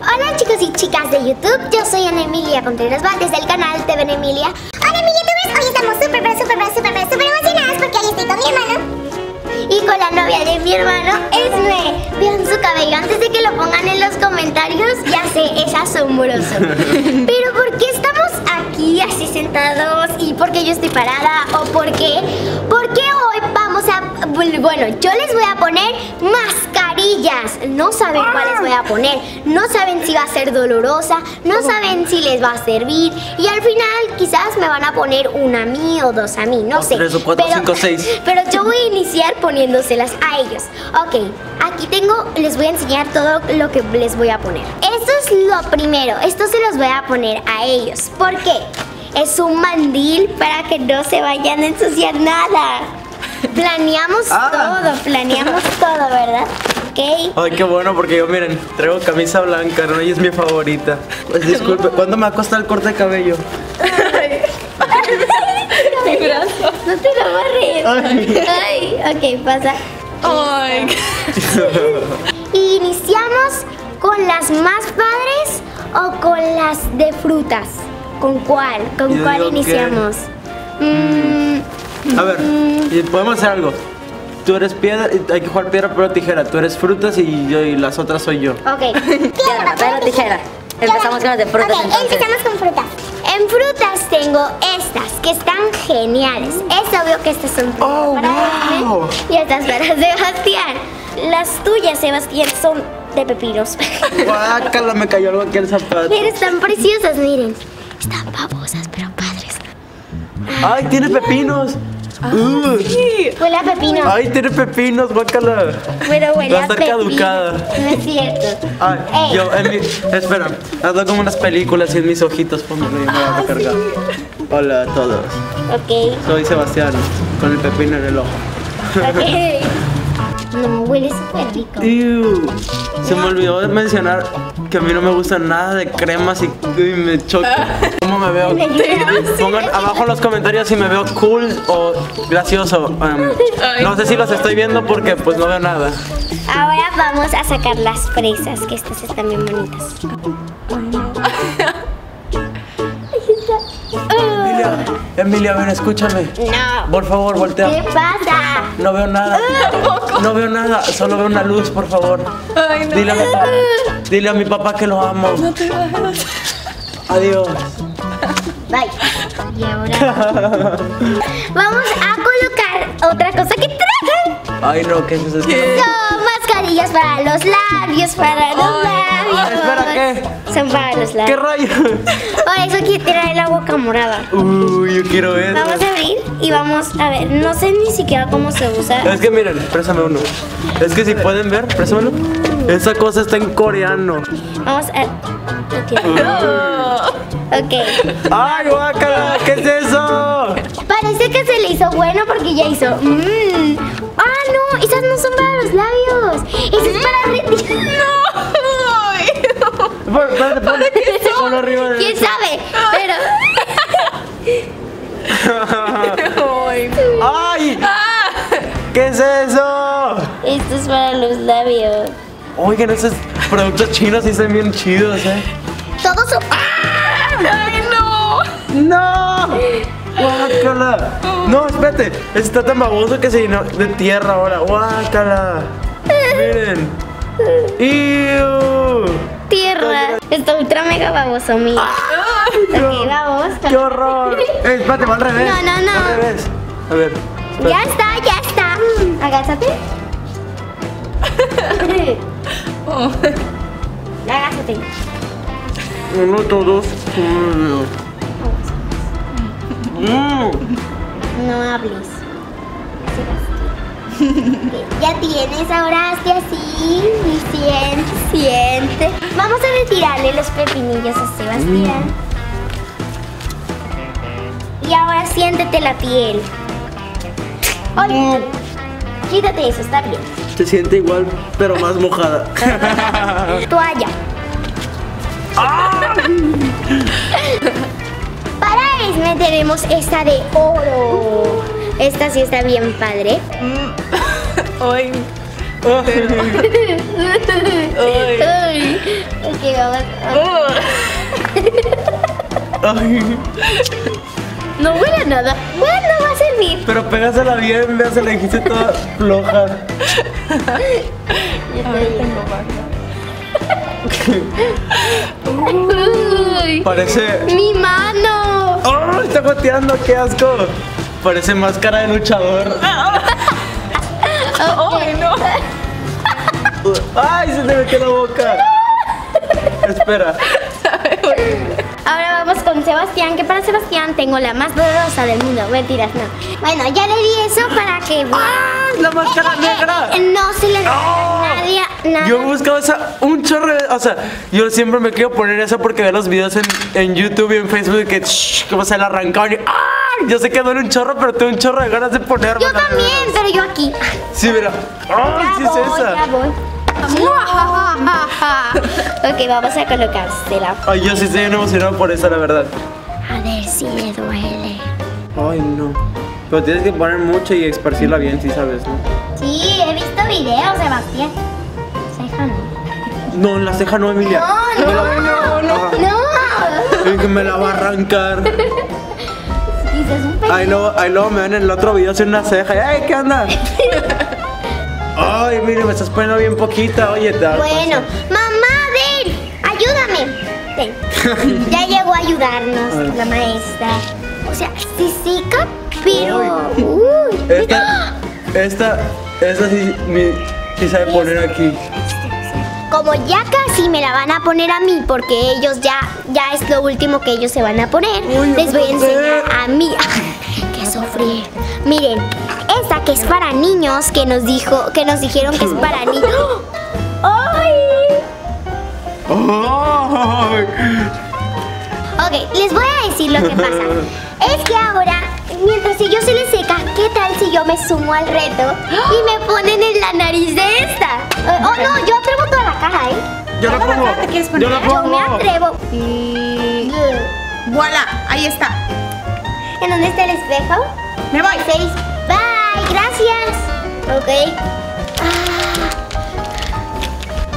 Hola chicos y chicas de YouTube, yo soy Ana Emilia Contreras Valdes del canal TV Emilia. Hola Emilia Tubers, hoy estamos súper, súper, súper, súper emocionadas porque hoy estoy con mi hermano y con la novia de mi hermano, Esme. Vean su cabello antes de que lo pongan en los comentarios, ya sé, es asombroso. Pero ¿por qué estamos aquí así sentados y por qué yo estoy parada o por qué? Porque hoy vamos a... Bueno, yo les No saben cuáles voy a poner. No saben si va a ser dolorosa. No saben si les va a servir. Y al final quizás me van a poner una a mí o dos a mí. No O sé. tres o cuatro, cinco, seis. Pero yo voy a iniciar poniéndoselas a ellos. Ok, aquí tengo, les voy a enseñar todo lo que les voy a poner. Esto es lo primero, esto se los voy a poner a ellos. ¿Por qué? Es un mandil para que no se vayan a ensuciar nada. Planeamos Ah. todo, planeamos todo, ¿verdad? Ok. Ay, qué bueno, porque yo, miren, traigo camisa blanca, ¿no? Y es mi favorita. Pues disculpe, ¿cuánto me va a costar el corte de cabello? Mi brazo. No te lo barres. Ay, ok, pasa. Ay. ¿Iniciamos con las más padres o con las de frutas? ¿Con cuál? ¿Con Yo cuál que- iniciamos? Mm, A ver, y podemos hacer algo. Tú eres piedra, hay que jugar piedra, pero tijera. Tú eres frutas y yo y las otras soy yo. ok. Piedra, papel o tijera. Empezamos con las de frutas Ok, entonces. empezamos con frutas. En frutas tengo estas que están geniales. Es obvio que estas son Oh, para wow. Y estas para Sebastián. Las tuyas, Sebastián, son de pepinos. Guácala, me cayó algo aquí en el zapato. Pero están preciosas, miren. Están babosas, pero padres. ¡Ay, tiene pepinos! Uh, Huele a pepino. ¡Ay, tiene pepinos, guácala! Pero huele Va a estar pepino. caducada. No es cierto. Ay, Ey. yo en mi... Espera, hazlo como unas películas y en mis ojitos me a recargar. Hola a todos. Ok, Soy Sebastián, con el pepino en el ojo. ok. No, huele súper rico. Ew. Se me olvidó mencionar que a mí no me gusta nada de cremas y, y me choca. ¿Cómo me veo? Pongan abajo en los comentarios si me veo cool o gracioso. Um, no sé si los estoy viendo porque pues no veo nada. Ahora vamos a sacar las fresas, que estas están bien bonitas. Emilia, ven, escúchame. No. Por favor, voltea. ¿Qué pasa? No veo nada. No veo nada, solo veo una luz, por favor. Ay, no. Dile a mi papá, dile a mi papá que lo amo. te vayas. Adiós. Bye. Y ahora vamos a colocar otra cosa que traje. Ay, no, ¿qué es eso? ¿Qué? Son mascarillas para los labios, para los labios. Espera, ¿qué? Son para los ¿Qué labios. rayo? Por eso quiero tirar la boca morada. Uy, yo quiero eso. Vamos a abrir y vamos a ver. No sé ni siquiera cómo se usa. Es que miren, préstame uno. Es que si pueden ver, préstamelo. Esa cosa está en coreano. Vamos a. Ok. ¡Ay, guácala! ¿Qué es eso? Parece que se le hizo bueno porque ya hizo. mmm. Ah, no, esas no son para los labios. Esas es para retirar. No. Ponlo arriba de ¿Quién sabe? Pero. Ay. ¡Ay! ¿Qué es eso? Esto es para los labios. Oigan, esos productos chinos sí están bien chidos, ¿eh? Todos son. Ay, no. ¡No! ¡Guácala! No, espérate. Está tan baboso que se llenó de tierra ahora. ¡Guácala! Miren. ¡Ew! Tierra. Está ultra mega baboso, mira. ¡Qué horror! Eh, espérate, va al revés. No, no, no. Al revés. A ver. Ya está, ya está. Agázate. Oh. Agázate. Uno, todos. Mm. No hables. Ya tienes ahora hazte así y siente, siente. Vamos a retirarle los pepinillos a Sebastián. Y ahora siéntete la piel. Oye, quítate eso, está bien. Se siente igual, pero más mojada. Toalla. Para Esme tenemos esta de oro. Esta sí está bien padre. Ok, vamos. Ay, No huele a nada. Bueno, va a servir. pero pégasela bien, vea, se la dijiste toda floja. Parece. mi mano. ¡Oh! Está goteando, qué asco. Parece máscara de luchador. ¡Ay, no! ¡Ay! Se te metió la boca. Espera. Ahora vamos con Sebastián, que para Sebastián tengo la más dolorosa del mundo. Mentiras, no. Bueno, ya le di eso para que ¡Ah! ¡La máscara negra! no se le ¡No! nadie nada. Yo he buscado esa un chorro de- O sea, yo siempre me quiero poner esa porque veo los videos en, en YouTube y en Facebook que shh, como se la arrancaron y ¡ah! Yo sé que duele un chorro, pero tengo un chorro de ganas de ponerme. Yo también, pero yo aquí. Sí, mira. ¡Ah! Ya sí es esa! ya voy. Ok, vamos a colocársela. Ay, yo sí estoy bien emocionado por esa, la verdad. A ver si le duele. Ay, no. Pero tienes que poner mucho y esparcirla bien, si sabes, ¿no? Sí, he visto videos, Sebastián. Ceja no. No, en la ceja no, Emilia. No, no, no, no. Es que me la va a arrancar. Dices un Ahí luego, ahí luego me ven en el otro video hacer una ceja. ¡Ay, qué onda! Ay, mire, me estás poniendo bien poquita. Oye, te Bueno, mamá, ven, ayúdame. Ven. Ya llegó a ayudarnos Ay. la maestra. O sea, sí seca, pero. Uy, Esta, esta, esta sí, mi, sí sabe poner aquí. Como ya casi me la van a poner a mí, porque ellos ya, ya es lo último que ellos se van a poner, Uy, les voy a enseñar a mí. que sufrir. Miren, esta que es para niños, que nos dijo, que nos dijeron que es para niños. ¡Ay! Ay. Ok, les voy a decir lo que pasa. Es que ahora, mientras ellos se les seca, ¿qué tal si yo me sumo al reto y me ponen en la nariz de esta? Eh, Oh, no, yo atrevo toda la cara, ¿eh? Yo la pongo. te quieres Yo la poner? Yo me pongo. atrevo. Y... ¡Voilà! Ahí está. ¿En dónde está el espejo? Me voy. Seis. Gracias. Ok. Ah.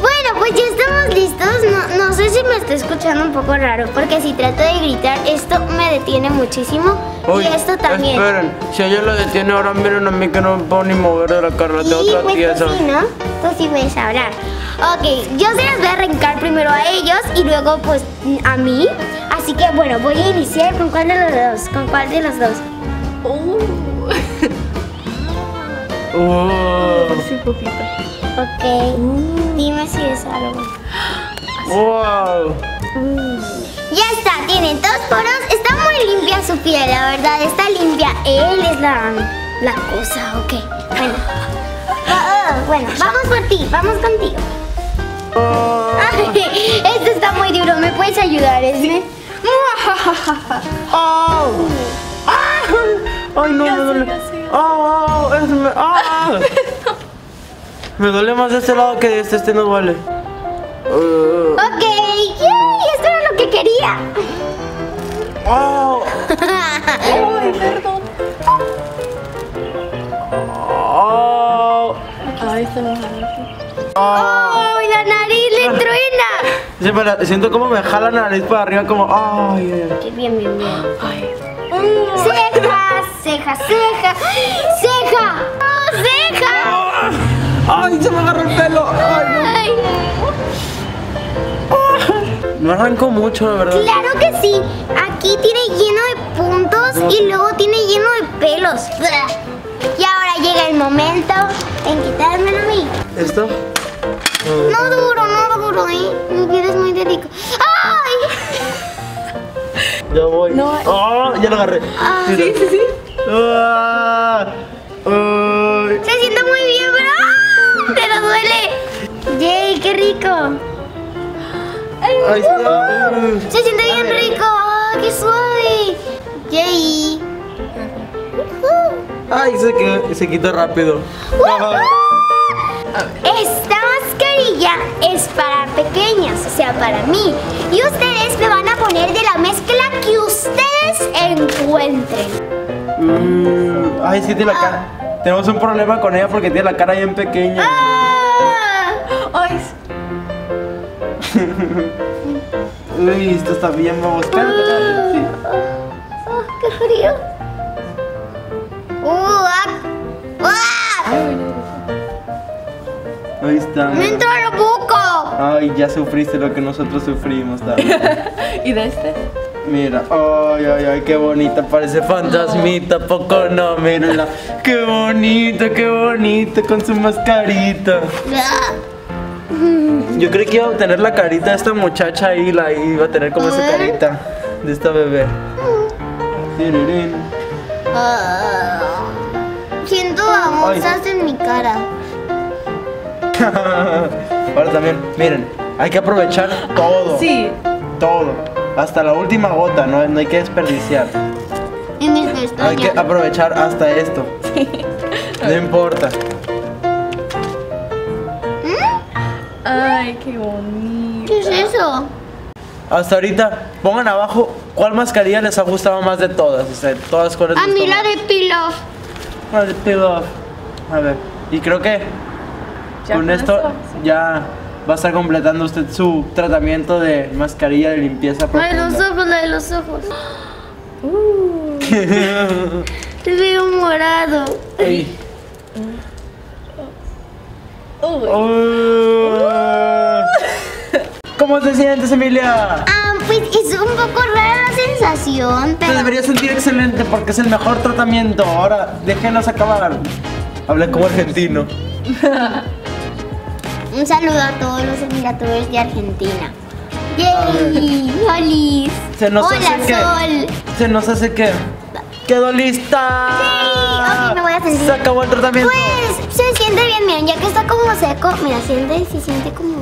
Bueno, pues ya estamos listos. No, no sé si me está escuchando un poco raro, porque si trato de gritar, esto me detiene muchísimo. Uy, y esto también. Esperen, si ella lo detiene ahora, miren a mí que no me puedo ni mover de la tengo Y otra pues tiesa. tú sí, ¿no? Tú sí puedes hablar. Ok, yo se las voy a arrancar primero a ellos y luego pues a mí. Así que bueno, voy a iniciar con cuál de los dos. ¿Con cuál de los dos? Uh. Oh, Sí, poquito. Ok. Dime si es algo. wow. Ya está, tienen dos poros. Está muy limpia su piel, la verdad. Está limpia. Él es la, la cosa, ok. Bueno. Ah, ah, bueno, vamos por ti, vamos contigo. Ay, esto está muy duro. ¿Me puedes ayudar, Esme? ¡Au! ¡Ay, no, me duele! ¡Ah! ah, es me- ¡Ah! Me duele más de este lado que de este, este no duele. Uh, Ok, yay, esto era lo que quería. ¡Au! Ay, perdón. ¡Au! Ay, se me ¡Ah! ¡Ay, la nariz le truena! Sí, pero siento como me jala la nariz para arriba como ¡ay! ay, ay. Qué bien, bien, bien. Ay. Ceja, ceja, ceja, ceja, ¡Oh, ceja. ¡Ay! Se me agarró el pelo. ¡Ay, no! Me arrancó mucho, la verdad. claro que sí. Aquí tiene lleno de puntos y luego tiene lleno de pelos. Y ahora llega el momento en quitármelo a mí. ¿Esto? No duro, no duro, ¿eh? Mi piel es muy delicada. ¡Ay! Ya voy. No. ¡Ah! Ya lo agarré. Mira. Sí, sí, sí. ¡Ah! Se siente muy bien, pero ¡ah! Pero duele. ¡Yay, qué rico! Se siente bien rico. ¡Ah, qué suave! ¡Yay! Ay, se, quedó- se quitó rápido. Esta mascarilla es para pequeñas, o sea, para mí. Y ustedes me van a poner de la mezcla que ustedes encuentren. Mm, ay, sí, tiene la cara. Tenemos un problema con ella porque tiene la cara bien pequeña. ¡Ah! Ay, Uy, esto está bien, vamos. Espérate, sí. Ah, ¡Qué frío! ¡Uh! ah, ¡Ah! Ahí está. ¡Me entró a la boca! Ay, ya sufriste lo que nosotros sufrimos también. ¿Y de este? Mira, ay, ay, ay, qué bonita, parece fantasmita, poco no, mírala. Qué bonita, qué bonita, con su mascarita. Yo creí que iba a tener la carita de esta muchacha ahí, la iba a tener como esa carita de esta bebé. Ah. Siento babosas en mi cara. Ahora también, miren, hay que aprovechar todo. Sí. Todo. Hasta la última gota, no, no hay que desperdiciar. En Hay que aprovechar hasta esto. No importa. Ay, qué bonito. ¿Qué es eso? Hasta ahorita, pongan abajo cuál mascarilla les ha gustado más de todas. O sea, todas cuáles A mí la de Pilaf. La de Peel Off. A ver, y creo que Ya con con esto eso, ya va a estar completando usted su tratamiento de mascarilla de limpieza La de los profunda. ojos, la de los ojos. Te veo morado. Ey. Oh. ¿Cómo te sientes, Emilia? Ah, pues es un poco rara la sensación, Te deberías sentir excelente porque es el mejor tratamiento. Ahora, déjenos acabar. Hablé como argentino. un saludo a todos los admiradores de Argentina. ¡Yay! ¡Holis! Se nos ¡Hola, hace que. Sol! Se nos hace que. ¡Quedó lista! Sí, ok, me voy a sentir. Se acabó el tratamiento. Pues se siente bien, miren, ya que está como seco, mira, siente, se siente como...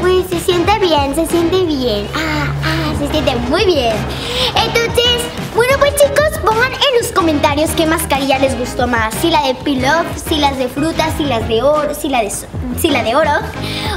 Pues se siente bien, se siente bien. Ah, ah, se siente muy bien. Entonces, bueno pues chicos, pongan en los comentarios qué mascarilla les gustó más. Si la de Pilaf, si las de frutas, si las de oro, si la de, si la de oro,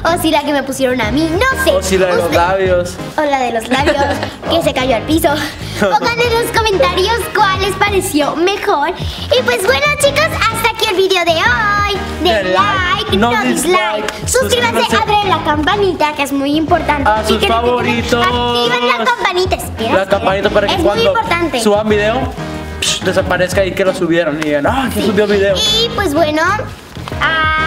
o si la que me pusieron a mí, no sé. O si la de los labios. o la de los labios que se cayó al piso. Pongan en los comentarios cuál les pareció mejor. Y pues bueno chicos, hasta video de hoy. De De like, like, no, dislike. Suscríbanse, Suscríbanse. abren la campanita que es muy importante. A sus favoritos. Activen la campanita. Espera, La campanita para que es cuando muy importante. suban video psh, desaparezca y que lo subieron y digan, ah, que subió video. Y pues bueno, ah,